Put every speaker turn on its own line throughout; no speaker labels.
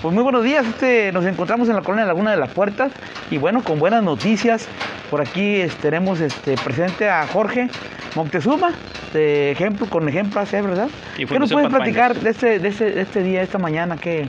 Pues muy buenos días, este, nos encontramos en la colonia Laguna de las Puertas y bueno, con buenas noticias. Por aquí tenemos este, presente a Jorge Montezuma, de ejemplo, con ejemplo, ¿sí, ¿verdad? ¿Qué nos puedes platicar de este, de, este, de este día, esta mañana? ¿Qué?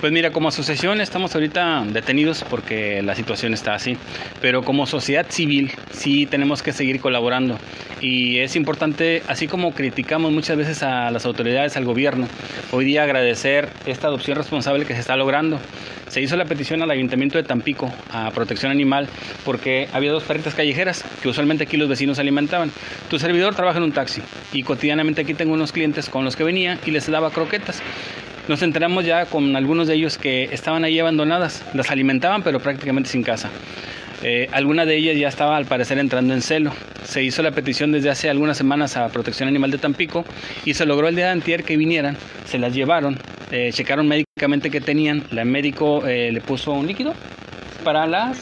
Pues mira, como asociación estamos ahorita detenidos porque la situación está así, pero como sociedad civil sí tenemos que seguir colaborando y es importante, así como criticamos muchas veces a las autoridades, al gobierno, hoy día agradecer esta adopción responsable que se está logrando. Se hizo la petición al Ayuntamiento de Tampico a Protección Animal porque había dos perritas callejeras que usualmente aquí los vecinos alimentaban. Tu servidor trabaja en un taxi y cotidianamente aquí tengo unos clientes con los que venía y les daba croquetas. Nos enteramos ya con algunos de ellos que estaban ahí abandonadas, las alimentaban pero prácticamente sin casa. Eh, alguna de ellas ya estaba al parecer entrando en celo. Se hizo la petición desde hace algunas semanas a Protección Animal de Tampico y se logró el día de antier que vinieran, se las llevaron, eh, checaron médicamente que tenían, la médico eh, le puso un líquido para las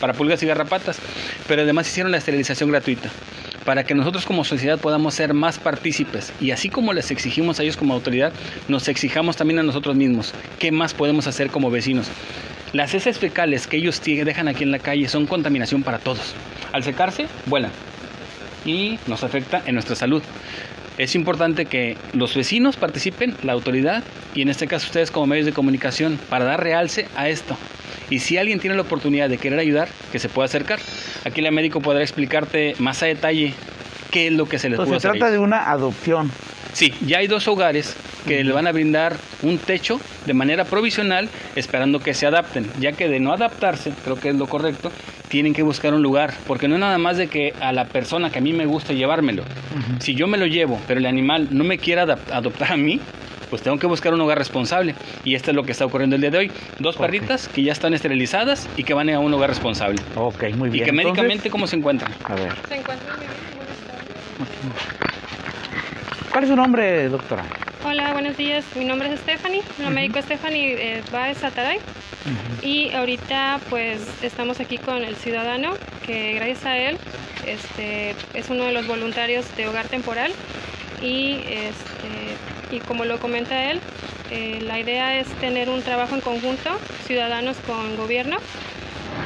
para pulgas y garrapatas, pero además hicieron la esterilización gratuita para que nosotros como sociedad podamos ser más partícipes y así como les exigimos a ellos como autoridad, nos exijamos también a nosotros mismos. ¿Qué más podemos hacer como vecinos? Las heces fecales que ellos dejan aquí en la calle son contaminación para todos. Al secarse, vuelan y nos afecta en nuestra salud. Es importante que los vecinos participen, la autoridad y en este caso ustedes como medios de comunicación para dar realce a esto. Y si alguien tiene la oportunidad de querer ayudar, que se pueda acercar. Aquí la médico podrá explicarte más a detalle qué es lo que se les puede
se
hacer. a
trata de una adopción.
Sí, ya hay dos hogares que le van a brindar un techo de manera provisional, esperando que se adapten, ya que de no adaptarse, creo que es lo correcto, tienen que buscar un lugar, porque no es nada más de que a la persona que a mí me gusta llevármelo. Si yo me lo llevo, pero el animal no me quiere adoptar a mí, pues tengo que buscar un hogar responsable. Y esto es lo que está ocurriendo el día de hoy. Dos perritas que ya están esterilizadas y que van a un hogar responsable.
Ok, muy
Y
bien.
que
Entonces,
médicamente, ¿cómo se encuentran?
A ver,
Se encuentra bien.
¿cuál es su nombre, doctora?
Hola, buenos días. Mi nombre es Stephanie. La médico Stephanie eh, Baez Ataray. Y ahorita pues estamos aquí con el ciudadano que gracias a él este, es uno de los voluntarios de Hogar Temporal. Y, este, y como lo comenta él, eh, la idea es tener un trabajo en conjunto, ciudadanos con gobierno,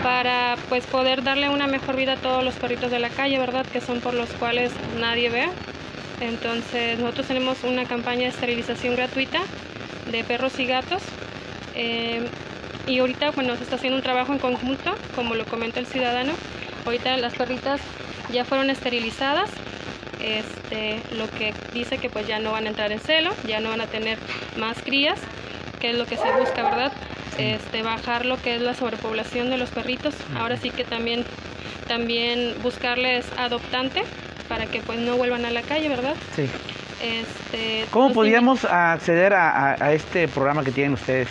para pues poder darle una mejor vida a todos los perritos de la calle, ¿verdad? Que son por los cuales nadie ve. Entonces nosotros tenemos una campaña de esterilización gratuita de perros y gatos. Eh, y ahorita bueno, se está haciendo un trabajo en conjunto, como lo comenta el ciudadano. Ahorita las perritas ya fueron esterilizadas. Este, lo que dice que pues ya no van a entrar en celo, ya no van a tener más crías, que es lo que se busca, ¿verdad? Este, bajar lo que es la sobrepoblación de los perritos. Ahora sí que también, también buscarles adoptante para que pues no vuelvan a la calle, ¿verdad?
Sí.
Este,
¿Cómo podríamos acceder a, a- a este programa que tienen ustedes?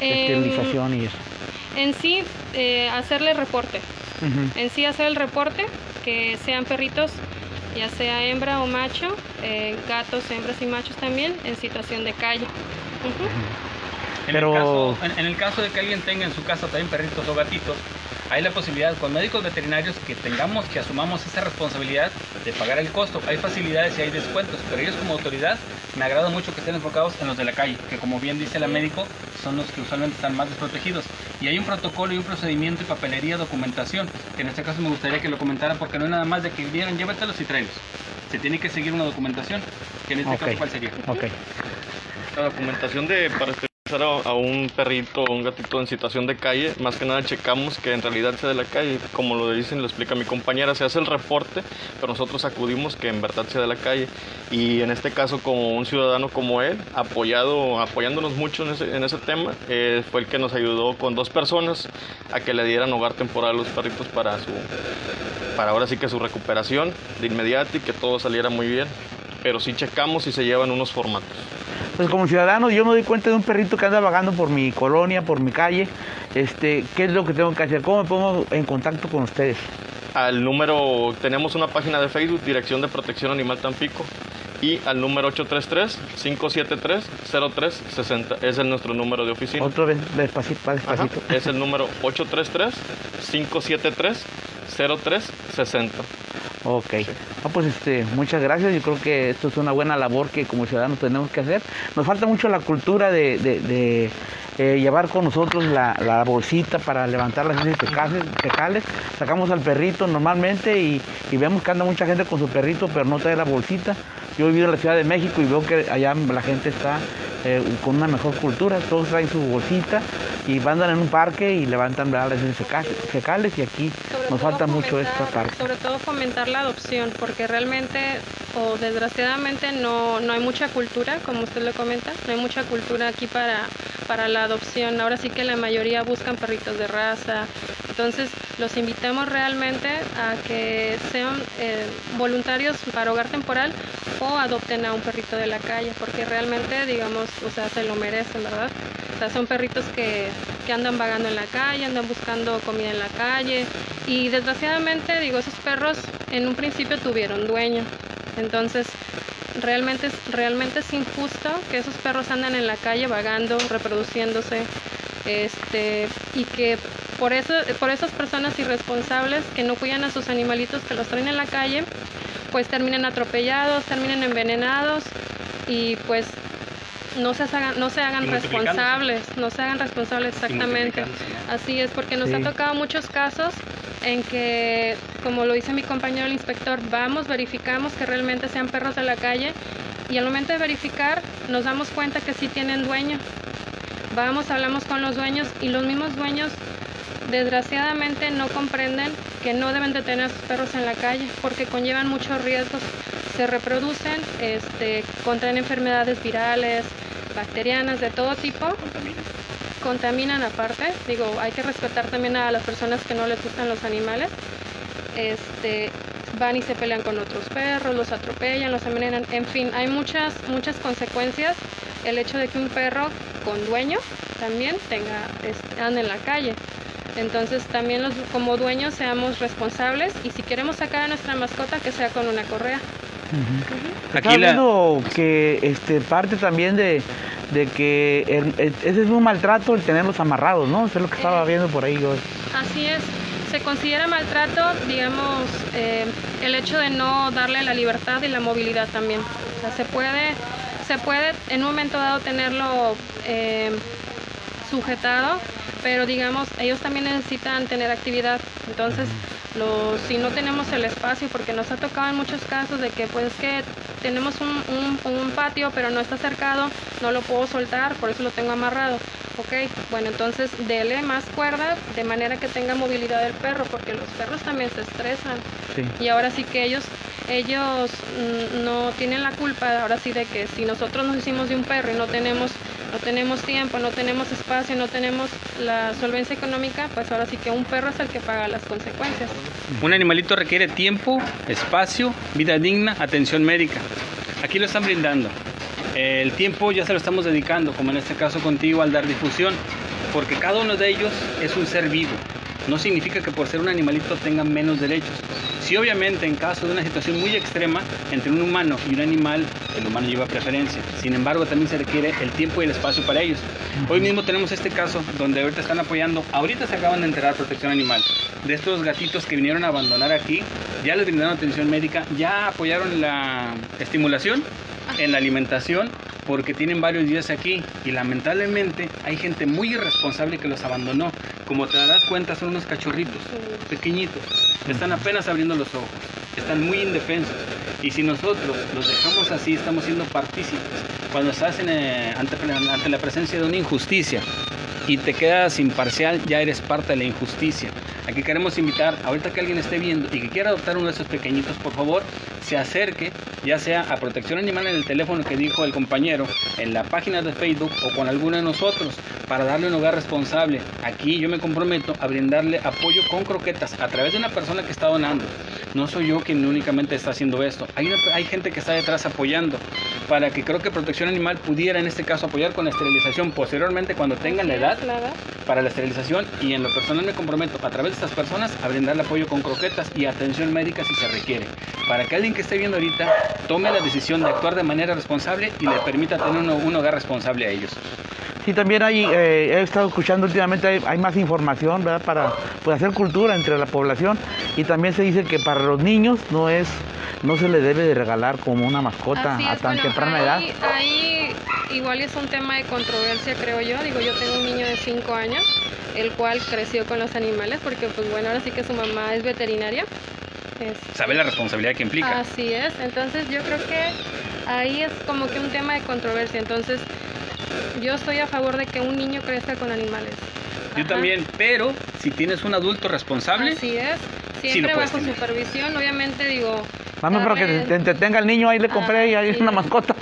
de
Em,
Esterilización y eso.
En sí, eh, hacerle reporte. En sí, hacer el reporte, que sean perritos, ya sea hembra o macho, eh, gatos, hembras y machos también, en situación de calle.
En,
Pero-
el caso, en, en el caso de que alguien tenga en su casa también perritos o gatitos, hay la posibilidad con médicos veterinarios que tengamos, que asumamos esa responsabilidad de pagar el costo. Hay facilidades y hay descuentos, pero ellos como autoridad me agrada mucho que estén enfocados en los de la calle, que como bien dice la médico, son los que usualmente están más desprotegidos. Y hay un protocolo y un procedimiento y papelería, documentación, que en este caso me gustaría que lo comentaran porque no es nada más de que vieran, llévatelos y tráelos. Se tiene que seguir una documentación, que en este caso cuál sería.
Ok.
La documentación de para a, a un perrito o un gatito en situación de calle, más que nada checamos que en realidad sea de la calle. Como lo dicen, lo explica mi compañera, se hace el reporte, pero nosotros acudimos que en verdad sea de la calle. Y en este caso, como un ciudadano como él, apoyado, apoyándonos mucho en ese, en ese tema, eh, fue el que nos ayudó con dos personas a que le dieran hogar temporal a los perritos para su, para ahora sí que su recuperación de inmediato y que todo saliera muy bien. Pero sí checamos y se llevan unos formatos.
Pues como ciudadano yo me doy cuenta de un perrito que anda vagando por mi colonia, por mi calle. Este, ¿qué es lo que tengo que hacer? ¿Cómo me pongo en contacto con ustedes?
Al número, tenemos una página de Facebook, Dirección de Protección Animal Tampico, y al número 833-573-0360. Ese es nuestro número de oficina.
Otra vez, despacito,
Ajá,
despacito.
es el número 833-573-0360.
Ok. Ah, pues este, muchas gracias. Yo creo que esto es una buena labor que como ciudadanos tenemos que hacer. Nos falta mucho la cultura de, de- de eh, llevar con nosotros la, la bolsita para levantar las heces fecales. Sacamos al perrito normalmente y, y vemos que anda mucha gente con su perrito, pero no trae la bolsita. Yo he vivido en la Ciudad de México y veo que allá la gente está eh, con una mejor cultura, todos traen su bolsita y andan en un parque y levantan las heces feca- fecales y aquí
Sobre
nos falta mucho esta parte.
Sobre todo fomentar la adopción, porque realmente o desgraciadamente no, no hay mucha cultura, como usted lo comenta, no hay mucha cultura aquí para, para la adopción. Ahora sí que la mayoría buscan perritos de raza. Entonces los invitamos realmente a que sean eh, voluntarios para hogar temporal o adopten a un perrito de la calle, porque realmente, digamos, o sea, se lo merecen, ¿verdad? O son perritos que, que andan vagando en la calle, andan buscando comida en la calle y desgraciadamente, digo, esos perros en un principio tuvieron dueño. Entonces, realmente, realmente es injusto que esos perros anden en la calle vagando, reproduciéndose, este, y que por, eso, por esas personas irresponsables que no cuidan a sus animalitos, que los traen en la calle, pues terminen atropellados, terminen envenenados y pues no se hagan, no se hagan responsables, no se hagan responsables exactamente. Así es, porque nos
Sí.
ha tocado muchos casos en que, como lo dice mi compañero el inspector, vamos, verificamos que realmente sean perros de la calle y al momento de verificar nos damos cuenta que sí tienen dueño. Vamos, hablamos con los dueños y los mismos dueños desgraciadamente no comprenden que no deben de tener a sus perros en la calle porque conllevan muchos riesgos. Se reproducen, este, contraen enfermedades virales, bacterianas de todo tipo contaminan aparte. Digo, hay que respetar también a las personas que no les gustan los animales. Este, van y se pelean con otros perros, los atropellan, los envenenan. En fin, hay muchas, muchas consecuencias. El hecho de que un perro con dueño también tenga, este, ande en la calle. Entonces también los, como dueños seamos responsables y si queremos sacar a nuestra mascota que sea con una correa.
Aquí la,
viendo que este, parte también de, de que el- el- ese es un maltrato el tenerlos amarrados, ¿no? Eso es lo que estaba
Eh.
viendo por ahí yo.
Así es, se considera maltrato, digamos, eh, el hecho de no darle la libertad y la movilidad también. O sea, se puede, se puede en un momento dado tenerlo eh, sujetado, pero digamos, ellos también necesitan tener actividad. Entonces, si no tenemos el espacio, porque nos ha tocado en muchos casos de que pues es que tenemos un, un- un patio pero no está cercado, no lo puedo soltar, por eso lo tengo amarrado. Ok, bueno, entonces dele más cuerda de manera que tenga movilidad el perro, porque los perros también se estresan.
Sí.
Y ahora sí que ellos, ellos mm, no tienen la culpa, ahora sí de que si nosotros nos hicimos de un perro y no tenemos, no tenemos tiempo, no tenemos espacio, no tenemos la solvencia económica, pues ahora sí que un perro es el que paga las consecuencias.
un animalito requiere tiempo, espacio, vida digna, atención médica. Aquí lo están brindando. El tiempo ya se lo estamos dedicando, como en este caso contigo, al dar difusión, porque cada uno de ellos es un ser vivo. No significa que por ser un animalito tengan menos derechos. Sí, obviamente, en caso de una situación muy extrema entre un humano y un animal, el humano lleva preferencia. Sin embargo, también se requiere el tiempo y el espacio para ellos. Hoy mismo tenemos este caso donde ahorita están apoyando, ahorita se acaban de enterar protección animal, de estos gatitos que vinieron a abandonar aquí, ya les brindaron atención médica, ya apoyaron la estimulación en la alimentación porque tienen varios días aquí y lamentablemente hay gente muy irresponsable que los abandonó. Como te darás cuenta son unos cachorritos pequeñitos, están apenas abriendo los ojos, están muy indefensos y si nosotros los dejamos así estamos siendo partícipes. Cuando estás en, eh, ante, ante la presencia de una injusticia y te quedas imparcial, ya eres parte de la injusticia. Aquí queremos invitar, ahorita que alguien esté viendo y que quiera adoptar uno de esos pequeñitos, por favor, se acerque, ya sea a Protección Animal en el teléfono que dijo el compañero, en la página de Facebook o con alguno de nosotros, para darle un hogar responsable. Aquí yo me comprometo a brindarle apoyo con croquetas a través de una persona que está donando. No soy yo quien únicamente está haciendo esto. Hay, una- hay gente que está detrás apoyando para que creo que Protección Animal pudiera en este caso apoyar con la esterilización posteriormente cuando tengan la edad para la esterilización y en lo personal me comprometo a través de estas personas a brindarle apoyo con croquetas y atención médica si se requiere, para que alguien que esté viendo ahorita tome la decisión de actuar de manera responsable y le permita tener un, un hogar responsable a ellos.
Sí, también hay, eh, he estado escuchando últimamente, hay, hay más información, ¿verdad? Para pues, hacer cultura entre la población y también se dice que para los niños no es, no se le debe de regalar como una mascota
Así
a
es,
tan
bueno,
temprana edad.
ahí, ahí, igual es un tema de controversia, creo yo. Digo, yo tengo un niño de 5 años, el cual creció con los animales, porque pues bueno, ahora sí que su mamá es veterinaria.
Sabe la responsabilidad que implica.
Así es, entonces yo creo que ahí es como que un tema de controversia. Entonces, yo estoy a favor de que un niño crezca con animales.
Yo
Ajá.
también, pero si tienes un adulto responsable,
Así es, siempre bajo
tener.
supervisión, obviamente digo.
Vamos para que
darle-
te entretenga el niño, ahí le compré y ahí es una mascota.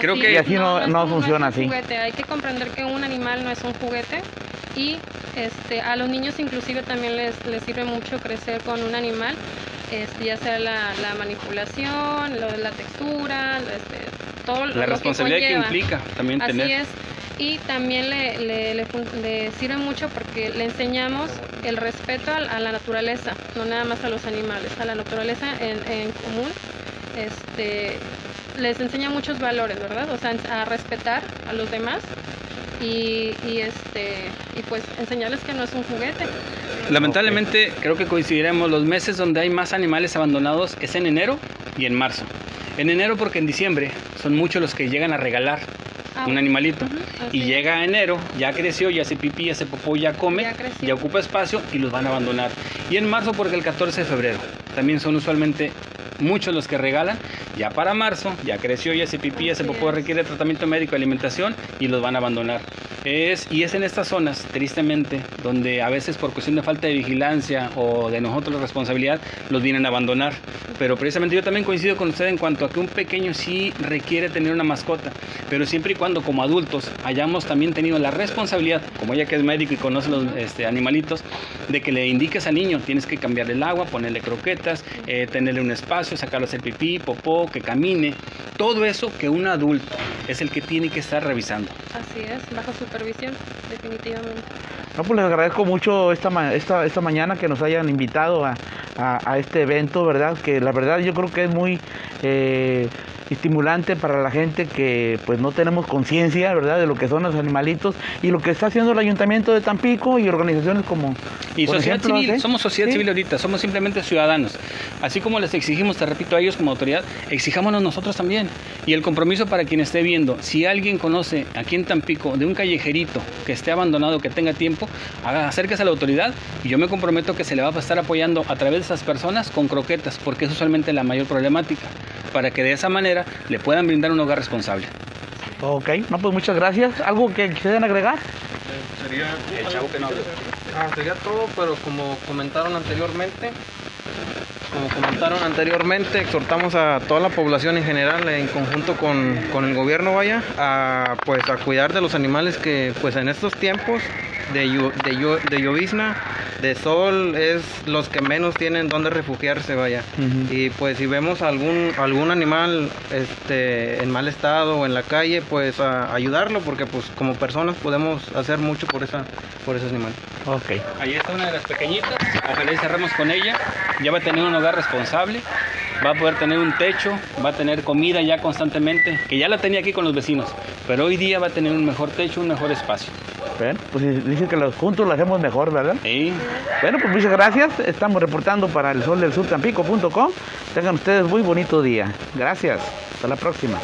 Creo que-
Y así no- no funciona así.
juguete. Hay que comprender que un animal no es un juguete y este, a los niños inclusive también les, les sirve mucho crecer con un animal, este, ya sea la, la manipulación, lo de la textura, este, todo lo
la
que
responsabilidad que, implica también
Así
tener.
es. Y también le, le- le le sirve mucho porque le enseñamos el respeto a, a la naturaleza, no nada más a los animales, a la naturaleza en, en común. Este, les enseña muchos valores, ¿verdad? O sea, a respetar a los demás y, y, este, y pues enseñarles que no es un juguete.
Lamentablemente, creo que coincidiremos, los meses donde hay más animales abandonados es en enero y en marzo. En enero porque en diciembre son muchos los que llegan a regalar
Ah,
un animalito. Y llega enero, ya creció, ya hace pipí, ya hace popó, ya come,
Ya
ocupa espacio y los van a abandonar. Y en marzo porque el 14 de febrero también son usualmente muchos los que regalan. Ya para marzo, ya creció, ya hace pipí,
Así
popó, requiere tratamiento médico, alimentación y los van a abandonar. Es, y es en estas zonas, tristemente, donde a veces por cuestión de falta de vigilancia o de nosotros la responsabilidad, los vienen a abandonar. Pero precisamente yo también coincido con usted en cuanto a que un pequeño sí requiere tener una mascota, pero siempre y cuando como adultos hayamos también tenido la responsabilidad, como ella que es médico y conoce los este, animalitos, de que le indiques al niño, tienes que cambiarle el agua, ponerle croquetas, eh, tenerle un espacio, sacarlo a hacer pipí, popó, que camine, todo eso que un adulto es el que tiene que estar revisando.
Así es, bajo supervisión, definitivamente.
No, pues les agradezco mucho esta, ma- esta, esta mañana que nos hayan invitado a, a- a este evento, ¿verdad? Que la verdad yo creo que es muy eh, estimulante para la gente que pues no tenemos conciencia, ¿verdad? De lo que son los animalitos y lo que está haciendo el Ayuntamiento de Tampico y organizaciones como...
Y sociedad
ejemplo,
civil,
¿sí?
somos sociedad
Sí.
civil ahorita, somos simplemente ciudadanos. Así como les exigimos, te repito, a ellos como autoridad, exijámonos nosotros también. Y el compromiso para quien esté viendo, si alguien conoce aquí en Tampico de un callejerito que esté abandonado, que tenga tiempo, acérquese a la autoridad y yo me comprometo que se le va a estar apoyando a través de esas personas con croquetas, porque es usualmente la mayor problemática, para que de esa manera le puedan brindar un hogar responsable.
Ok, no, pues muchas gracias. ¿Algo que quisieran agregar?
Sería
El chavo que no habla.
Ah, sería todo, pero como comentaron anteriormente, como comentaron anteriormente, exhortamos a toda la población en general, en conjunto con, con el gobierno, vaya, a pues a cuidar de los animales que pues en estos tiempos de, de, de llovizna, de sol, es los que menos tienen donde refugiarse, vaya. Y pues si vemos algún algún animal este en mal estado o en la calle, pues a ayudarlo porque pues como personas podemos hacer mucho por esa por ese animal.
Ok.
Ahí está una de las pequeñitas, ojalá y cerremos con ella, ya va a tener un hogar responsable, va a poder tener un techo, va a tener comida ya constantemente, que ya la tenía aquí con los vecinos, pero hoy día va a tener un mejor techo, un mejor espacio.
Pues dicen que los juntos lo hacemos mejor, ¿verdad?
¿Sí?
Bueno, pues muchas gracias. Estamos reportando para el sol del sur tampico.com. Tengan ustedes muy bonito día. Gracias. Hasta la próxima.